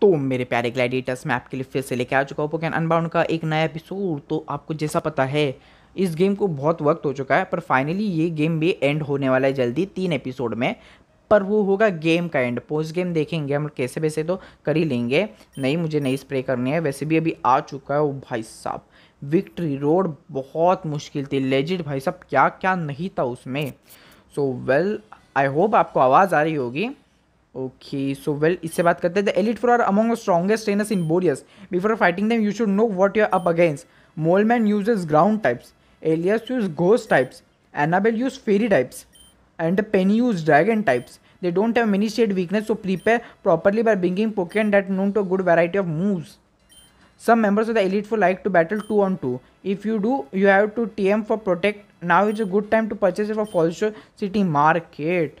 तो मेरे प्यारे ग्लैडिएटर्स मैं आपके लिए फिर से लेके आ चुका हूँ पोकैन अनबाउंड का एक नया एपिसोड तो आपको जैसा पता है इस गेम को बहुत वक्त हो चुका है पर फाइनली ये गेम भी एंड होने वाला है जल्दी तीन एपिसोड में पर वो होगा गेम का एंड पोस्ट गेम देखेंगे हम कैसे वैसे तो कर ही लेंगे नहीं मुझे नई स्प्रे करनी है वैसे भी अभी आ चुका है वो भाई साहब विक्ट्री रोड बहुत मुश्किल थी लेजिट भाई साहब क्या क्या नहीं था उसमें सो वेल आई होप आपको आवाज़ आ रही होगी Okay, so well, इससे बात करते हैं. The elite four are among the strongest trainers in Boreas. Before fighting them, you should know what you're up against. Moleman uses ground types. Elias uses ghost types. Annabelle uses fairy types. And Penny uses dragon types. They don't have many shade weakness, so prepare properly by bringing Pokemon that known to a good variety of moves. Some members of the Elite Four like to battle 2-on-2. If you do, you have to TM for Protect. Now is a good time to purchase it for Falls City Market.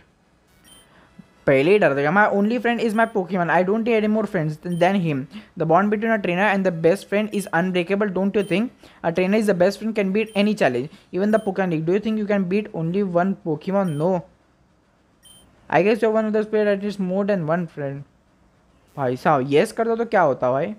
पहले ही डर देगा my only friend is my Pokemon I don't any more friends than him the bond between a trainer and the best friend is unbreakable don't you think a trainer is the best friend can beat any challenge even the Pokemon league do you think you can beat only one Pokemon no I guess you one of the spare at is more than one friend भाई साहब yes कर दो तो क्या होता भाई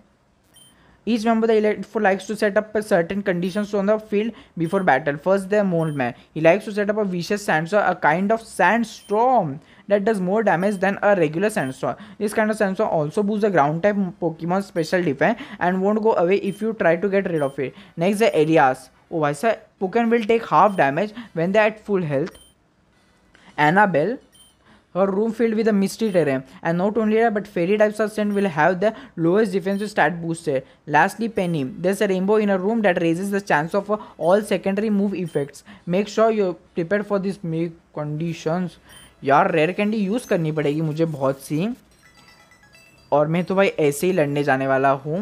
Each member of the electful likes to set up certain conditions on the field before battle. First, the mole man. He likes to set up a vicious sandstorm, a kind of sandstorm that does more damage than a regular sensor. This kind of sensor also boosts the ground type Pokemon special defense and won't go away if you try to get rid of it. Next the Arias. Oh, I said Pokemon will take half damage when they're at full health. Annabelle her room filled with a misty terrain and not only that but fairy types of sand will have the lowest defensive stat booster. Lastly Penny, there's a rainbow in a room that raises the chance of uh, all secondary move effects. Make sure you're prepared for these conditions यार rare candy use करनी पड़ेगी मुझे बहुत सी और मैं तो भाई ऐसे ही लड़ने जाने वाला हूँ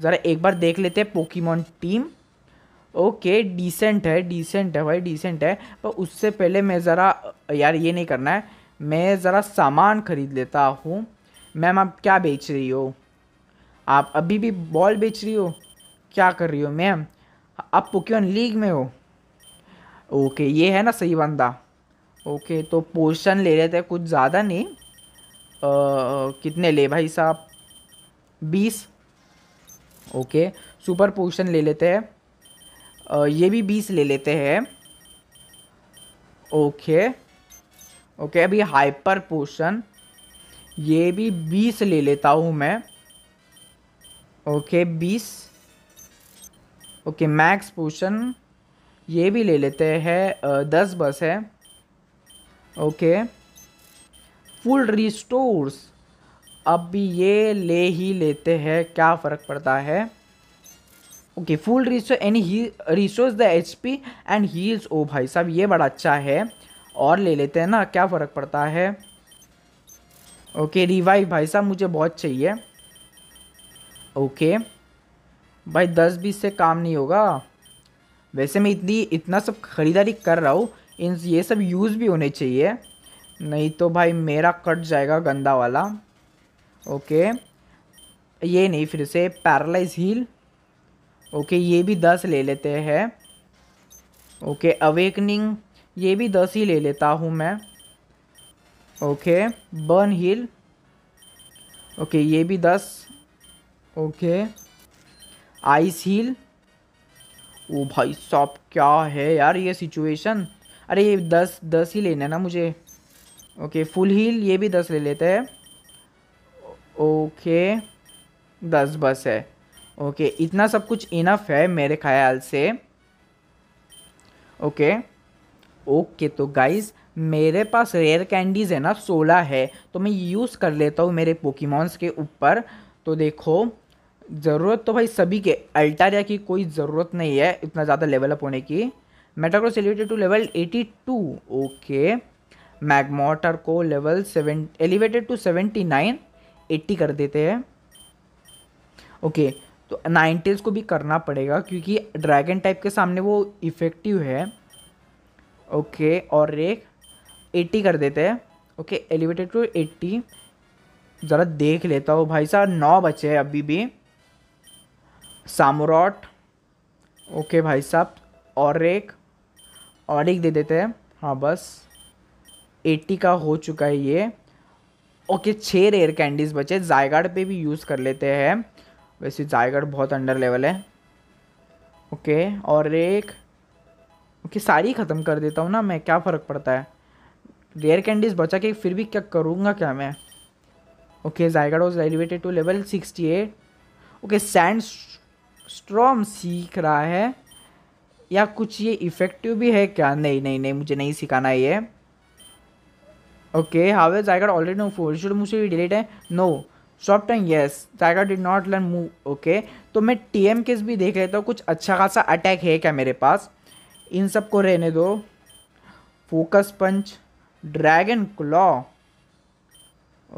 ज़रा एक बार देख लेते हैं पोकीमॉन टीम ओके डिसेंट है डिसेंट है भाई डिसेंट है पर उससे पहले मैं ज़रा यार ये नहीं करना है मैं ज़रा सामान ख़रीद लेता हूँ मैम आप क्या बेच रही हो आप अभी भी बॉल बेच रही हो क्या कर रही हो मैम आप पोकीमॉन लीग में हो ओके ये है ना सही बंदा ओके तो पोर्शन ले रहे थे कुछ ज़्यादा नहीं आ, कितने ले भाई साहब बीस ओके सुपर पोर्शन ले लेते हैं ये भी बीस ले लेते हैं ओके ओके अभी हाइपर पोर्शन ये भी बीस ले लेता हूँ मैं ओके बीस ओके मैक्स पोर्शन ये भी ले लेते हैं दस बस है ओके फुल रिस्टोर्स अब भी ये ले ही लेते हैं क्या फ़र्क पड़ता है okay full restore any he restores the H P and heals ओ भाई साहब ये बड़ा अच्छा है और ले लेते हैं ना क्या फ़र्क पड़ता है ओके रिवाइव भाई साहब मुझे बहुत चाहिए ओके भाई दस बीस से काम नहीं होगा वैसे मैं इतनी इतना सब ख़रीदारी कर रहा हूँ इन ये सब यूज़ भी होने चाहिए नहीं तो भाई मेरा कट जाएगा गंदा वाला ओके ये नहीं फिर से पैरालाइज हील ओके ये भी दस ले लेते हैं ओके अवेकनिंग ये भी दस ही ले लेता हूँ मैं ओके बर्न हील ओके ये भी दस ओके आइस हील ओ भाई साहब क्या है यार ये सिचुएशन अरे ये दस दस ही लेना है ना मुझे ओके फुल हील ये भी दस ले लेते हैं ओके दस बस है ओके इतना सब कुछ इनफ है मेरे ख्याल से ओके ओके तो गाइज़ मेरे पास रेयर कैंडीज़ है ना सोलह है तो मैं यूज़ कर लेता हूँ मेरे पोकीमॉन्स के ऊपर तो देखो ज़रूरत तो भाई सभी के अल्टारिया की कोई ज़रूरत नहीं है इतना ज़्यादा लेवलअप होने की Metagross elevated to level 82 okay Magmortar को लेवल सेवन एलिवेटेड टू 79 80 कर देते हैं ओके okay, तो नाइनटीज को भी करना पड़ेगा क्योंकि ड्रैगन टाइप के सामने वो इफ़ेक्टिव है ओके okay, और एक 80 कर देते हैं ओके एलिवेटेड टू 80 ज़रा देख लेता हूँ भाई साहब नौ बचे हैं अभी भी सामोरॉट ओके भाई साहब और एक और एक दे देते हैं हाँ बस एट्टी का हो चुका है ये ओके छः रेयर कैंडीज़ बचे जायगार्ड पे भी यूज़ कर लेते हैं वैसे जायगार्ड बहुत अंडर लेवल है ओके और एक ओके सारी ख़त्म कर देता हूँ ना मैं क्या फ़र्क पड़ता है रेयर कैंडीज़ बचा के फिर भी क्या करूँगा क्या मैं okay Zygarde was elevated to level sixty eight okay sandstorm सीख रहा है या कुछ ये इफ़ेक्टिव भी है क्या नहीं नहीं नहीं मुझे नहीं सिखाना ये okay have I already know four should मुझे डिलीट है no soft and yes tiger did not learn move okay तो मैं टी एम केस भी देख लेता हूँ कुछ अच्छा खासा अटैक है क्या मेरे पास इन सब को रहने दो focus punch dragon claw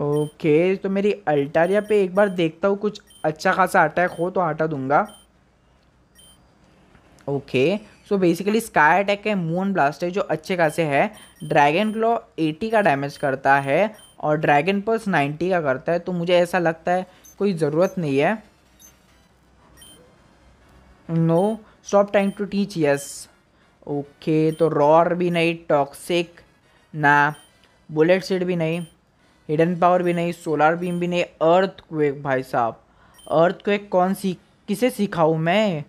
okay तो मेरी अल्टारिया पे एक बार देखता हूँ कुछ अच्छा खासा अटैक हो तो हटा दूंगा okay so basically sky attack है मून ब्लास्ट है जो अच्छे खासे है ड्रैगन ग्लो 80 का डैमेज करता है और ड्रैगन पल्स 90 का करता है तो मुझे ऐसा लगता है कोई ज़रूरत नहीं है no stop time to teach yes okay तो रॉर भी नहीं टॉक्सिक ना बुलेट सीड भी नहीं हिडन पावर भी नहीं सोलार बीम भी नहीं अर्थ क्वेक भाई साहब अर्थ क्वेक कौन सी किसे सिखाऊँ मैं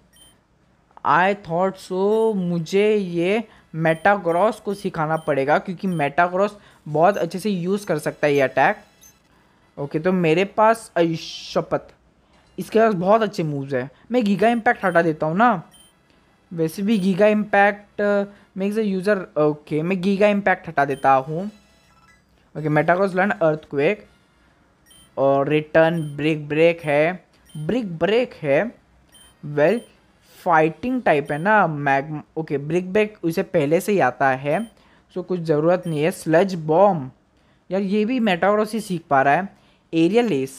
आई थॉट सो मुझे ये मेटाग्रॉस को सिखाना पड़ेगा क्योंकि मेटाग्रॉस बहुत अच्छे से यूज़ कर सकता है ये अटैक ओके तो मेरे पास शपथ इसके पास बहुत अच्छे मूव्स हैं मैं गीगा इम्पैक्ट हटा देता हूँ ना वैसे भी गीगा इम्पैक्ट uh, मैं एक यूज़र ओके मैं गीगा इम्पैक्ट हटा देता हूँ ओके मेटाग्रॉस लर्न क्वेक और रिटर्न ब्रेक ब्रेक है ब्रिक ब्रेक है वेल well, फाइटिंग टाइप है ना मैग ओके ब्रिक बैग उसे पहले से ही आता है सो कुछ ज़रूरत नहीं है स्लज बॉम यार ये भी मेटावरस ही सीख पा रहा है aerial ace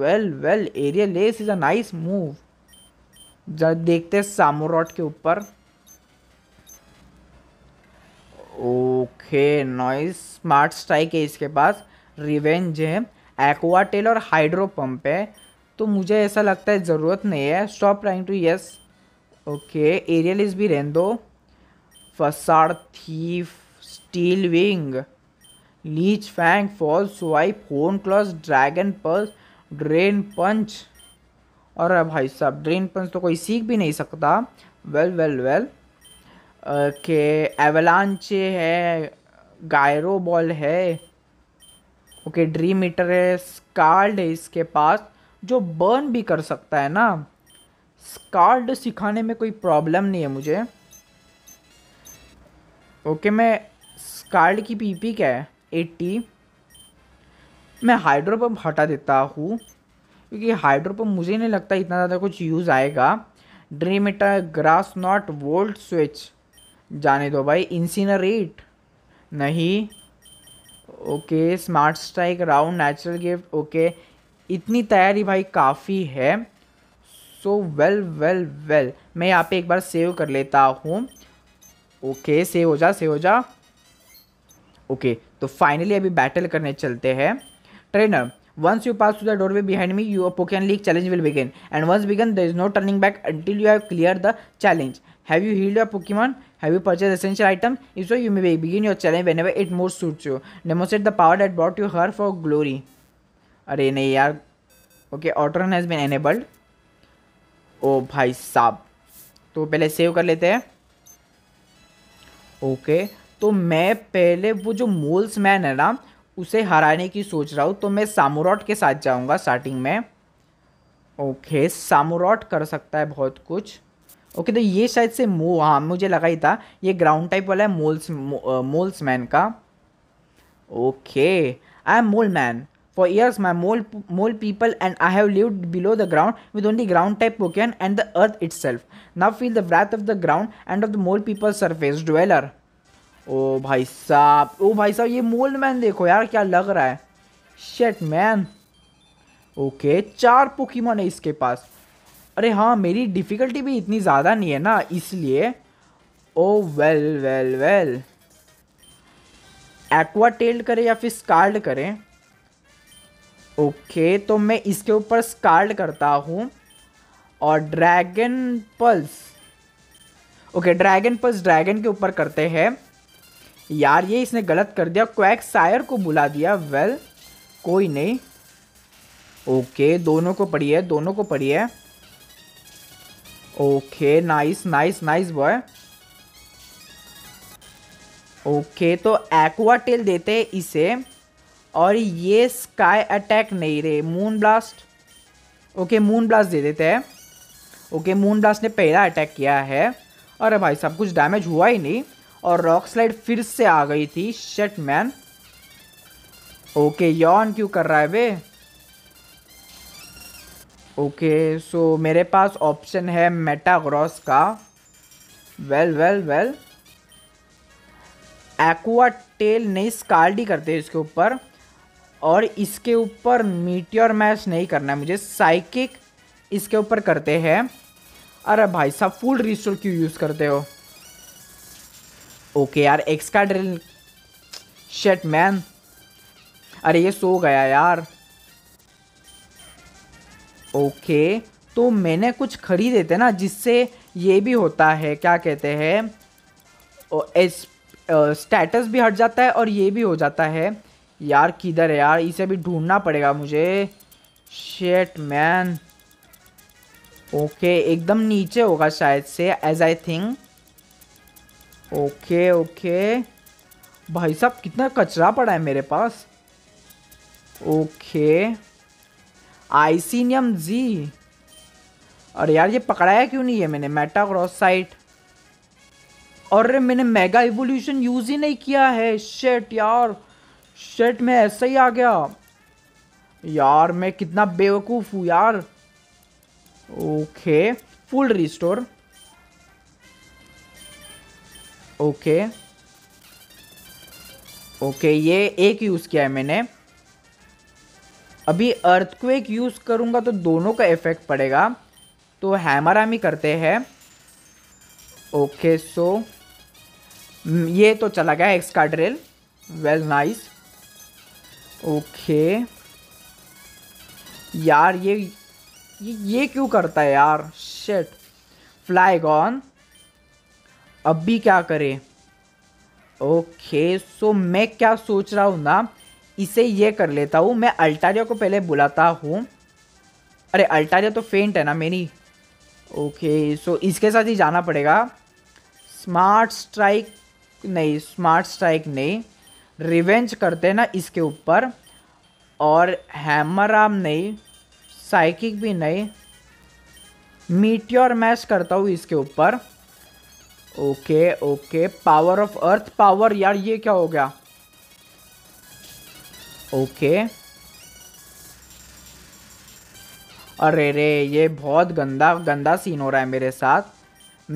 well well aerial ace is a nice move जरा देखते हैं सामोरॉट के ऊपर ओके नॉइस स्मार्ट स्ट्राइक है इसके पास रिवेंज है एक्वाटेल और हाइड्रो पंप है तो मुझे ऐसा लगता है ज़रूरत नहीं है stop trying to yes okay aerial is भी रेंदो दो facade thief steel wing leech fang fall swipe hone claws dragon pulse drain punch और भाई साहब ड्रेन पंच तो कोई सीख भी नहीं सकता वेल वेल वेल के एवलांचे है गायरो बॉल है ओके ड्रीम मीटर है स्कार्ड है इसके पास जो बर्न भी कर सकता है ना स्कार्ड सिखाने में कोई प्रॉब्लम नहीं है मुझे ओके मैं स्कार्ड की पीपी क्या है एट्टी मैं हाइड्रो हटा देता हूँ क्योंकि हाइड्रो मुझे नहीं लगता इतना ज़्यादा कुछ यूज़ आएगा dream eater grass knot volt switch जाने दो भाई इंसिनरेट नहीं okay smart strike round natural gift okay इतनी तैयारी भाई काफ़ी है सो वेल वेल वेल मैं यहाँ पे एक बार सेव कर लेता हूँ ओके सेव हो जा सेव हो जा ओके okay, तो फाइनली अभी बैटल करने चलते हैं trainer once you pass to the door way behind me you Pokemon league challenge will begin and once begun the is no turning back until you have clear the challenge have you healed your Pokemon have you purchase essential item is you may begin your challenge whenever it more suit you demonstrate the power that brought you here for glory अरे नहीं यार okay auto has been enabled ओ भाई साहब तो पहले save कर लेते हैं ओके तो मैं पहले वो जो मोल्स मैन है ना उसे हराने की सोच रहा हूँ तो मैं सामोरॉट के साथ जाऊँगा स्टार्टिंग में ओके सामोरॉट कर सकता है बहुत कुछ ओके तो ये शायद से मो हाँ मुझे लगा ही था ये ग्राउंड टाइप वाला है मोल्स मो, मोल्स मैन का okay I am mole man For years, my mole, mole people and I have lived below the ground with only ground type Pokemon and the earth itself. Now feel the wrath of the ground and of the mole people surface dweller. ओ भाई साहब ओ भाई साहब ये mole man देखो यार क्या लग रहा है शेट मैन ओके चार पोकीमोन है इसके पास अरे हाँ मेरी डिफ़िकल्टी भी इतनी ज़्यादा नहीं है ना इसलिए ओ well well well aqua tailed करें या फिर स्कार्ड करें ओके तो मैं इसके ऊपर स्कार्ड करता हूँ और dragon pulse okay dragon pulse dragon के ऊपर करते हैं यार ये इसने गलत कर दिया क्वैक सायर को बुला दिया वेल कोई नहीं ओके दोनों को पढ़िए दोनों को पढ़िए okay nice nice nice boy okay तो एक्वा टेल देते हैं इसे और ये स्काई अटैक नहीं रहे moon blast okay moon blast दे देते हैं ओके मून ब्लास्ट ने पहला अटैक किया है अरे भाई सब कुछ डैमेज हुआ ही नहीं और रॉक स्लाइड फिर से आ गई थी शट मैन ओके यॉन क्यों कर रहा है वे ओके सो मेरे पास ऑप्शन है मेटाग्रॉस का well well well aqua tail नहीं स्कार्डी करते इसके ऊपर और इसके ऊपर मीटियोर मैश नहीं करना है मुझे साइकिक इसके ऊपर करते हैं अरे भाई साहब फुल रिस्टोर क्यों यूज़ करते हो ओके यार Excadrill shit man अरे ये सो गया यार ओके तो मैंने कुछ खरीदे थे ना जिससे ये भी होता है क्या कहते हैं स्टेटस भी हट जाता है और ये भी हो जाता है यार किधर है यार इसे भी ढूंढना पड़ेगा मुझे शेट मैन ओके एकदम नीचे होगा शायद से as I think okay okay भाई साहब कितना कचरा पड़ा है मेरे पास ओके आईसीनियम जी अरे यार ये पकड़ाया क्यों नहीं है मैंने मेटा क्रॉस साइट और मैंने मेगा इवोल्यूशन यूज़ ही नहीं किया है शेट यार शर्ट में ऐसा ही आ गया यार मैं कितना बेवकूफ़ हूँ यार okay full restore okay okay ये एक यूज़ किया है मैंने अभी अर्थक्वेक यूज़ करूँगा तो दोनों का इफ़ेक्ट पड़ेगा तो हैमर हम ही करते हैं ओके सो हम्म, ये तो चला गया ड्रिल वेल नाइस ओके यार ये ये, ये क्यों करता है यार शेट गॉन अब भी क्या करे ओके सो मैं क्या सोच रहा हूँ ना इसे ये कर लेता हूँ मैं अल्टारिया को पहले बुलाता हूँ अरे अल्टारिया तो फेंट है ना मेरी ओके सो इसके साथ ही जाना पड़ेगा स्मार्ट स्ट्राइक नहीं स्मार्ट स्ट्राइक नहीं रिवेंज करते हैं ना इसके ऊपर और हैमर आम नहीं साइकिक भी नहीं मीटियोर मैश करता हूँ इसके ऊपर okay okay power of earth power यार ये क्या हो गया ओके अरे रे ये बहुत गंदा गंदा सीन हो रहा है मेरे साथ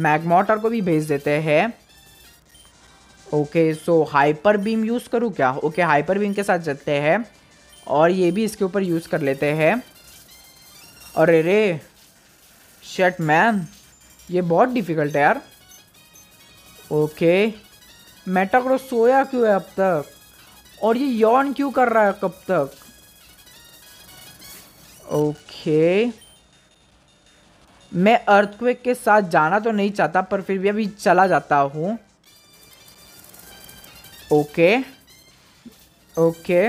मैगमोटर को भी भेज देते हैं okay so hyper beam use करूँ क्या ओके हाइपर बीम के साथ चलते हैं और ये भी इसके ऊपर यूज़ कर लेते हैं और अरे शर्ट मैन ये बहुत डिफ़िकल्ट है यार ओके मेटाक्रॉस सोया क्यों है अब तक और ये यॉन क्यों कर रहा है कब तक ओके मैं अर्थक्वेक के साथ जाना तो नहीं चाहता पर फिर भी अभी चला जाता हूँ ओके ओके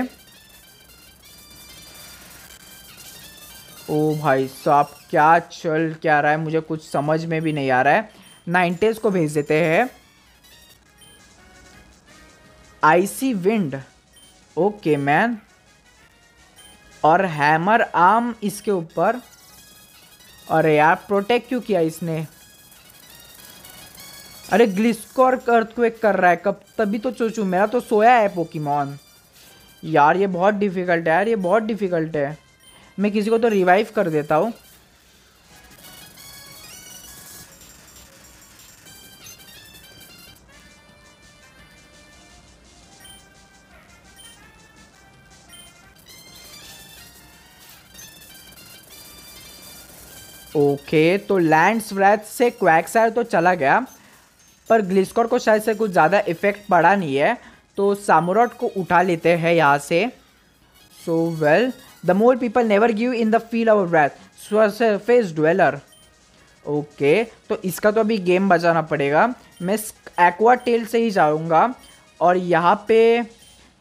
ओ भाई साहब क्या चल क्या रहा है मुझे कुछ समझ में भी नहीं आ रहा है नाइन्टेज को भेज देते हैं आईसी विंड ओके मैन और हैमर आर्म इसके ऊपर अरे यार प्रोटेक्ट क्यों किया इसने अरे ग्लिस्कॉर अर्थक्वेक कर रहा है कब तभी तो चोचू मेरा तो सोया है पोकीमॉन यार ये बहुत डिफ़िकल्ट है यार ये बहुत डिफ़िकल्ट है मैं किसी को तो रिवाइव कर देता हूँ ओके तो लैंड स्वैथ से क्वैक्सायर तो चला गया पर ग्लिस्कोर को शायद से कुछ ज़्यादा इफेक्ट पड़ा नहीं है तो सामोरॉट को उठा लेते हैं यहाँ से so well the more people never give in the feel of wrath face डर ओके तो इसका तो अभी गेम बचाना पड़ेगा मैं एक्वा टेल से ही जाऊँगा और यहाँ पे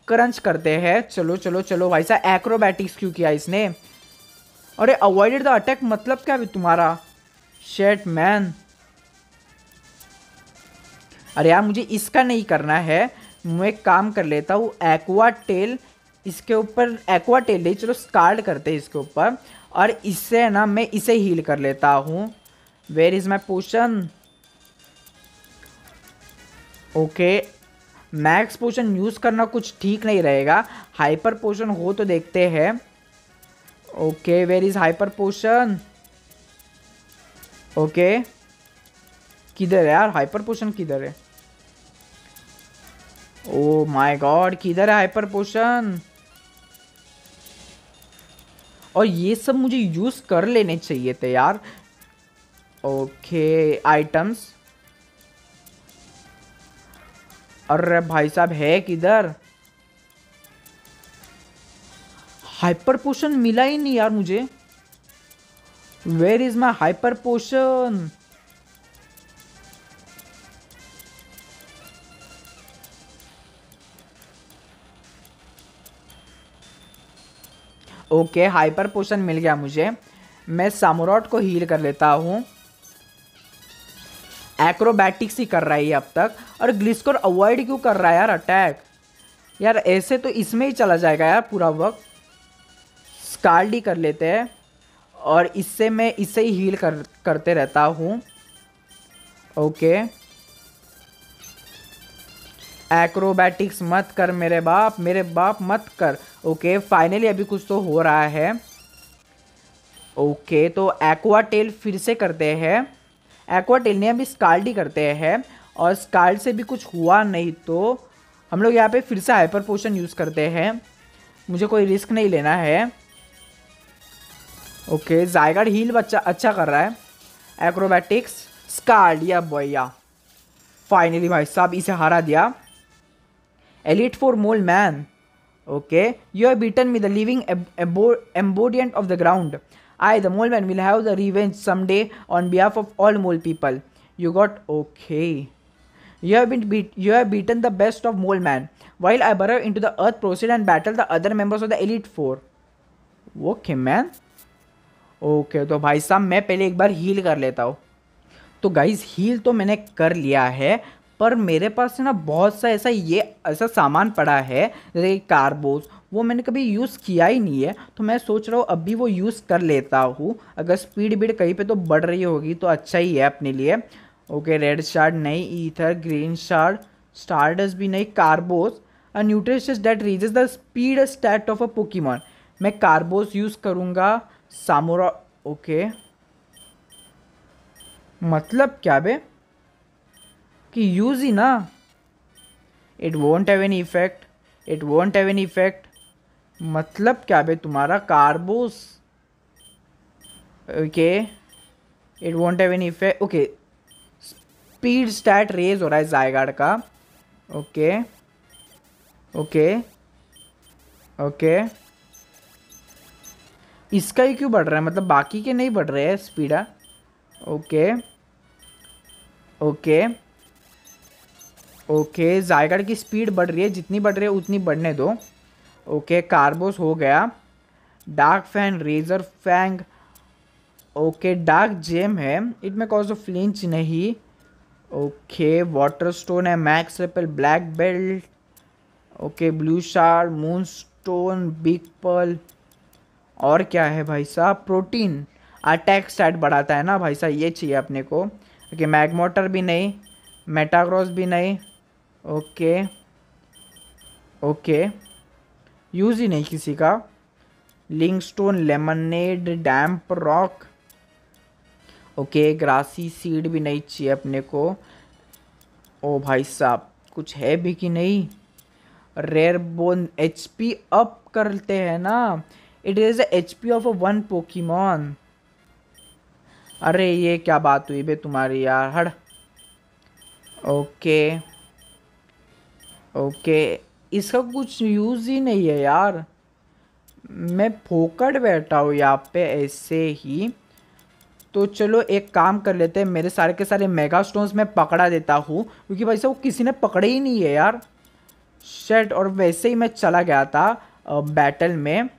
क्रंच करते हैं चलो चलो चलो भाई साहब एक्रोबैटिक्स क्यों किया इसने अरे अवॉइडेड द अटैक मतलब क्या है तुम्हारा शेट मैन अरे यार मुझे इसका नहीं करना है मैं एक काम कर लेता हूँ एक्वा टेल इसके ऊपर एक्वा टेल नहीं चलो स्कार्ड करते हैं इसके ऊपर और इससे ना मैं इसे हील कर लेता हूँ where is my potion okay max potion use करना कुछ ठीक नहीं रहेगा हाइपर पोशन हो तो देखते हैं okay where is hyper potion okay किधर है यार हाइपर पोशन किधर है ओ माय गॉड किधर है हाइपर पोशन और ये सब मुझे यूज़ कर लेने चाहिए थे यार ओके आइटम्स अरे भाई साहब है किधर हाइपर पोशन मिला ही नहीं यार मुझे where is my hyper potion okay hyper potion मिल गया मुझे मैं सामोरॉट को हील कर लेता हूँ एक्रोबैटिक्स ही कर रहा है अब तक और ग्लिस्कोर अवॉइड क्यों कर रहा है यार अटैक यार ऐसे तो इसमें ही चला जाएगा यार पूरा वक्त स्कार्डी कर लेते हैं और इससे मैं इसे ही हील कर करते रहता हूँ ओके okay. एक्रोबैटिक्स मत कर मेरे बाप मेरे बाप मत कर ओके फाइनली अभी कुछ तो हो रहा है ओके तो एक्वा टेल फिर से करते हैं एक्वा टेल ने अभी स्कार्ड ही करते हैं और स्कार्ड से भी कुछ हुआ नहीं तो हम लोग यहाँ पे फिर से हाइपर पोशन यूज़ करते हैं मुझे कोई रिस्क नहीं लेना है ओके जायगा हील बच्चा अच्छा कर रहा है एक्रोबैटिक्स स्कार्ड या बॉय या फाइनली भाई साहब इसे हरा दिया elite four mole man okay you have beaten me the living embodiment of the ground I the mole man will have the revenge someday on behalf of all mole people you got okay you have been beat you have beaten the best of mole man while I burrow into the earth proceed and battle the other members of the Elite Four okay man okay तो भाई साहब मैं पहले एक बार heal कर लेता हूँ तो गाइज हील तो मैंने कर लिया है पर मेरे पास है ना बहुत सा ऐसा ये ऐसा सामान पड़ा है जैसे कारबोज वो मैंने कभी यूज़ किया ही नहीं है तो मैं सोच रहा हूँ अभी वो यूज़ कर लेता हूँ अगर स्पीड बीड कहीं पे तो बढ़ रही होगी तो अच्छा ही है अपने लिए ओके रेड शार्ड नहीं ईथर ग्रीन शार्ड स्टारडस भी नहीं carbos a nutritious that raises the speed stat of a Pokemon मैं कार्बोज यूज़ करूँगा सामोरा ओके मतलब क्या भाई कि यूज़ ही ना it won't have any effect it won't have any effect मतलब क्या भाई तुम्हारा carbos okay it won't have any effect okay speed stat raise हो रहा है जायगाड का ओके ओके ओके इसका ही क्यों बढ़ रहा है मतलब बाकी के नहीं बढ़ रहे हैं स्पीडा ओके ओके ओके जायगढ़ की स्पीड बढ़ रही है जितनी बढ़ रही है उतनी बढ़ने दो ओके कार्बोस हो गया dark fang razor fang okay dark gem है it may cause of flinch नहीं ओके वाटर स्टोन है max repel black belt okay blue shard moon stone big pearl और क्या है भाई साहब प्रोटीन अटैक स्टैट बढ़ाता है ना भाई साहब ये चाहिए अपने को ओके मैगमोटर भी नहीं मेटाग्रॉस भी नहीं ओके ओके यूज़ ही नहीं किसी का लिंग stone lemonade damp rock okay grassy seed भी नहीं चाहिए अपने को ओ भाई साहब कुछ है भी कि नहीं rare bone H P up करते हैं ना it is the H P of one Pokemon अरे ये क्या बात हुई बे तुम्हारी यार हड़ ओके okay. ओके इसका कुछ यूज़ ही नहीं है यार मैं फोकट बैठा हूँ यहाँ पे ऐसे ही तो चलो एक काम कर लेते हैं मेरे सारे के सारे मेगा स्टोन्स मैं पकड़ा देता हूँ क्योंकि भाई साहब किसी ने पकड़े ही नहीं है यार शर्ट और वैसे ही मैं चला गया था बैटल में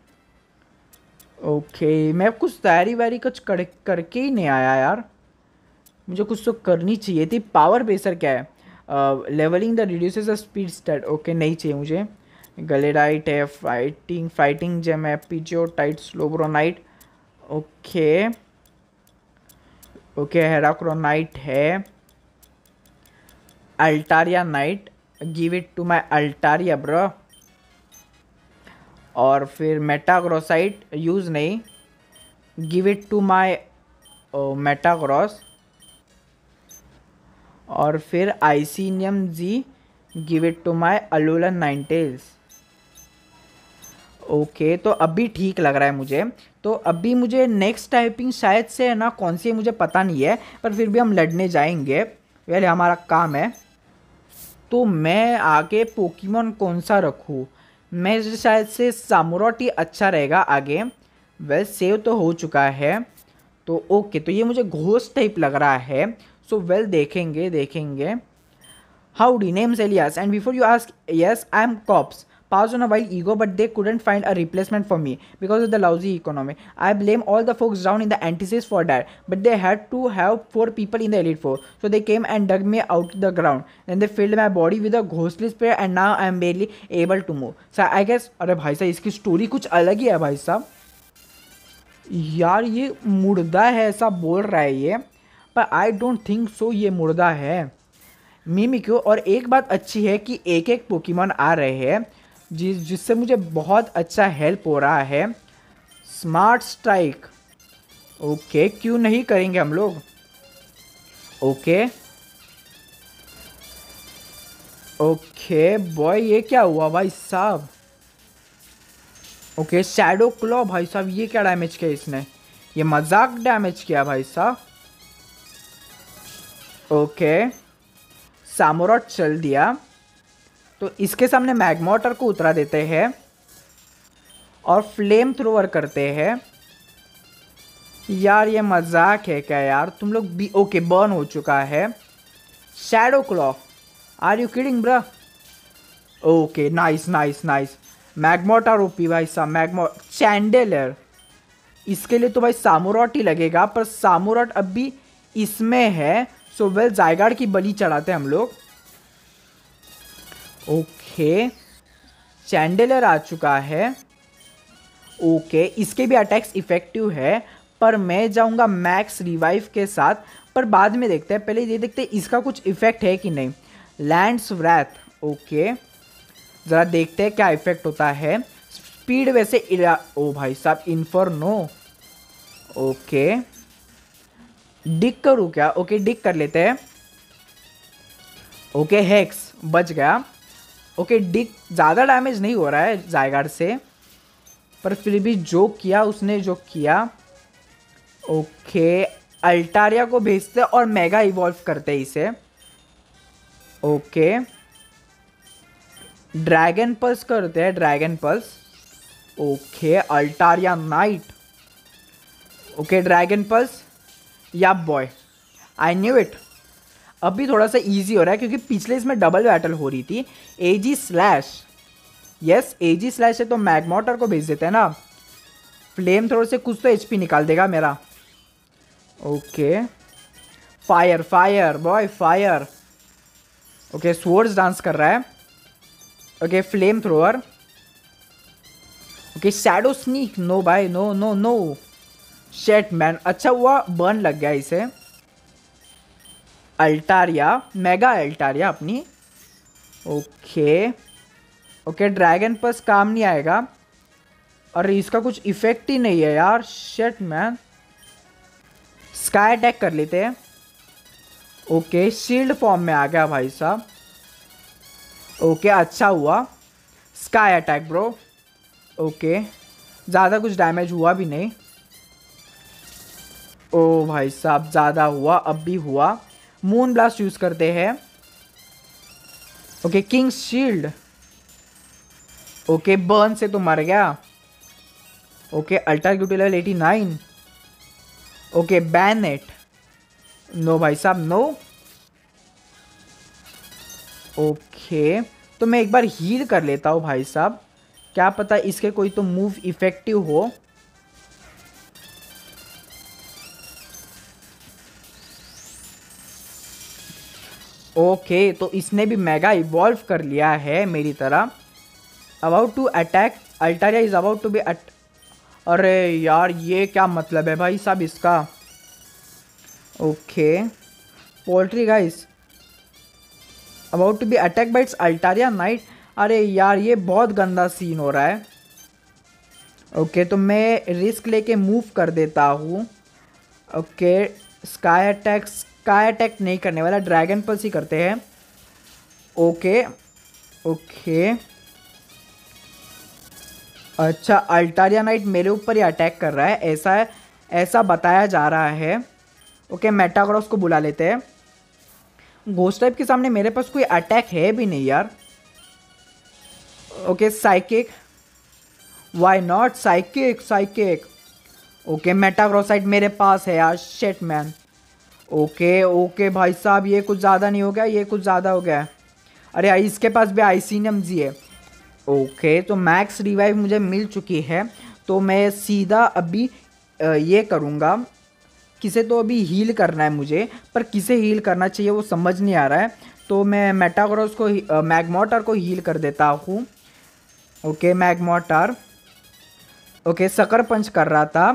ओके मैं कुछ तैयारी वैरी कुछ कर करके ही नहीं आया यार मुझे कुछ तो करनी चाहिए थी पावर बेसर क्या है leveling the reduce the speed start okay नहीं चाहिए मुझे गलेडाइट है फाइटिंग फाइटिंग जेम है टाइट स्लोब्रोनाइट ओके ओके हेराक्रोनाइट है Altarianite give it to my Altaria ब्र और फिर मेटाग्रोसाइट यूज़ नहीं give it to my Metagross और फिर Icium Z give it to my Alola Ninetales okay तो अभी ठीक लग रहा है मुझे तो अभी मुझे नेक्स्ट टाइपिंग शायद से है ना कौन सी है मुझे पता नहीं है पर फिर भी हम लड़ने जाएंगे वेल हमारा काम है तो मैं आगे पोकीमोन कौन सा रखूँ मैं शायद से सामोरॉट ही अच्छा रहेगा आगे वेल सेव तो हो चुका है तो ओके तो ये मुझे घोष टाइप लग रहा है सो वेल देखेंगे देखेंगे howdy names Elias and before you ask yes I am corpse pass on a while ago but they couldn't find a replacement for me because of the lousy economy I blame all the folks down in the antithesis for that but they had to have four people in the elite four so they came and dug me out the ground and they filled my body with a घोसली spirit and now I am barely able to move sir I guess अरे भाई साहब इसकी story कुछ अलग ही है भाई साहब यार ये मुर्दा है ऐसा बोल रहा है ये पर आई डोंट थिंक सो ये मुर्दा है मीमिक्यू और एक बात अच्छी है कि एक एक पोकीमॉन आ रहे हैं जिस जिससे मुझे बहुत अच्छा हेल्प हो रहा है स्मार्ट स्ट्राइक ओके क्यों नहीं करेंगे हम लोग ओके ओके बॉय ये क्या हुआ भाई साहब ओके शैडो क्लॉ भाई साहब ये क्या डैमेज किया इसने ये मजाक डैमेज किया भाई साहब ओके सामोरॉट चल दिया तो इसके सामने मैगमोटर को उतरा देते हैं और फ्लेम थ्रोवर करते हैं यार ये मजाक है क्या यार तुम लोग बी ओके बर्न हो चुका है shadow claw are you kidding bro okay nice nice nice Magmortar रोपी भाई साहब मैगमो चैंडेलर इसके लिए तो भाई सामोरॉट ही लगेगा पर सामोरॉट अब भी इसमें है सो वेल जायगाड़ की बलि चढ़ाते हैं हम लोग ओके चैंडलर आ चुका है ओके इसके भी अटैक्स इफेक्टिव है पर मैं जाऊंगा मैक्स रिवाइव के साथ पर बाद में देखते हैं पहले ये देखते हैं इसका कुछ इफेक्ट है कि नहीं लैंड्स व्रैथ ओके ज़रा देखते हैं क्या इफेक्ट होता है स्पीड वैसे इला ओ भाई साहब इन्फर नो ओके डिक करूँ क्या ओके डिक कर लेते हैं ओके हेक्स बच गया ओके डिक ज़्यादा डैमेज नहीं हो रहा है जायगार से पर फिर भी जो किया उसने जो किया ओके अल्टारिया को भेजते और मेगा इवॉल्व करते इसे ओके ड्रैगन पल्स करते हैं dragon pulse okay Altarianite okay dragon pulse या बॉय आई न्यू इट अब भी थोड़ा सा ईजी हो रहा है क्योंकि पिछले इसमें डबल बैटल हो रही थी A G slash yes A G slash है तो मैगमोटर को भेज देते हैं ना फ्लेम थोड़े से कुछ तो एच पी निकाल देगा मेरा okay fire fire boy fire okay swords dance कर रहा है okay flamethrower okay shadow sneak no bye no no no shit man अच्छा हुआ बर्न लग गया इसे अल्टारिया मेगा अल्टारिया अपनी ओके ओके ड्रैगन पर्स काम नहीं आएगा और इसका कुछ इफेक्ट ही नहीं है यार शेट मैन स्काई अटैक कर लेते हैं ओके शील्ड फॉर्म में आ गया भाई साहब ओके अच्छा हुआ स्काई अटैक ब्रो ओके ज़्यादा कुछ डैमेज हुआ भी नहीं ओ भाई साहब ज़्यादा हुआ अब भी हुआ मून ब्लास्ट यूज़ करते हैं okay king's shield okay burn से तो मर गया okay ultra duty level eighty nine okay Banette no भाई साहब नो ओके तो मैं एक बार हील कर लेता हूँ भाई साहब क्या पता इसके कोई तो मूव इफ़ेक्टिव हो ओके तो इसने भी मेगा इवॉल्व कर लिया है मेरी तरह about to attack Altaria is about to be at अरे यार ये क्या मतलब है भाई साहब इसका okay poultry guys about to be attack it's Altarianite अरे यार ये बहुत गंदा सीन हो रहा है ओके okay, तो मैं रिस्क लेके मूव कर देता हूँ ओके स्काई अटैक्स का अटैक नहीं करने वाला ड्रैगन पल्स ही करते हैं ओके ओके अच्छा अल्टारिया नाइट मेरे ऊपर ही अटैक कर रहा है ऐसा ऐसा बताया जा रहा है ओके मेटाग्रॉस को बुला लेते हैं घोस्ट टाइप के सामने मेरे पास कोई अटैक है भी नहीं यार okay psychic why not psychic psychic okay Metagrossite मेरे पास है यार शेट मैन ओके ओके भाई साहब ये कुछ ज़्यादा नहीं हो गया ये कुछ ज़्यादा हो गया अरे अरे इसके पास भी आई सी है ओके तो मैक्स रिवाइव मुझे मिल चुकी है तो मैं सीधा अभी ये करूँगा किसे तो अभी हील करना है मुझे पर किसे हील करना चाहिए वो समझ नहीं आ रहा है तो मैं मेटाग्रोस को मैगमोटर को हील कर देता हूँ okay Magmortar okay sucker punch कर रहा था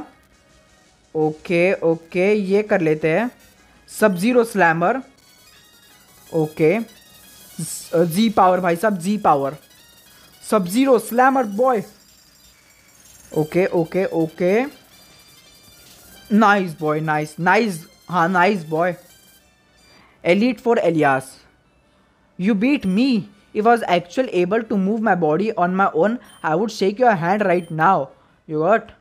ओके ओके ये कर लेते हैं sub zero slammer okay G power भाई साहब G power sub zero slammer boy okay okay okay nice boy nice nice हाँ nice boy elite for alias you beat me if was actual able to move my body on my own I would shake your hand right now you got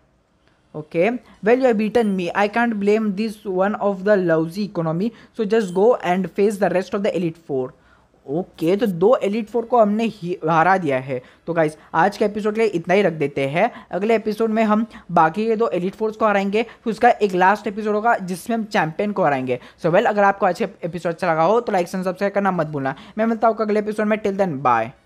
okay well you have beaten me i can't blame this one of the lousy economy so just go and face the rest of the elite four okay okay, तो दो elite four को हमने हरा दिया है तो guys आज के एपिसोड के लिए इतना ही रख देते हैं अगले एपिसोड में हम बाकी के दो एलिट फोर्स को हराएंगे फिर उसका एक लास्ट एपिसोड होगा जिसमें हम चैंपियन को हराएंगे सो so, वेल well, अगर आपको अच्छे एपिसोड अच्छा लगा हो तो लाइक एंड सब्सक्राइब करना मत भूलना मैं मिलता हूँ अगले एपिसोड में टिल देन बाय